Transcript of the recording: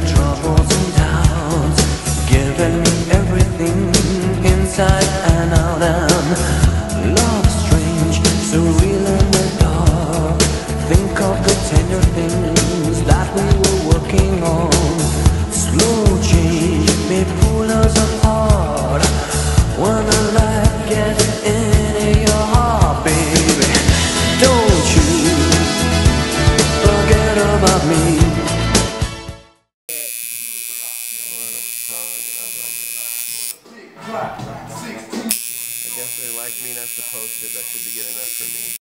clouds, giving me everything inside and out. And love strange, so surreal in the dark. Think of the tender things that we were working on. Slow change may pull us apart. When the light gets into your heart, baby, don't you forget about me. I guess they like me supposed to. That should be good enough for me.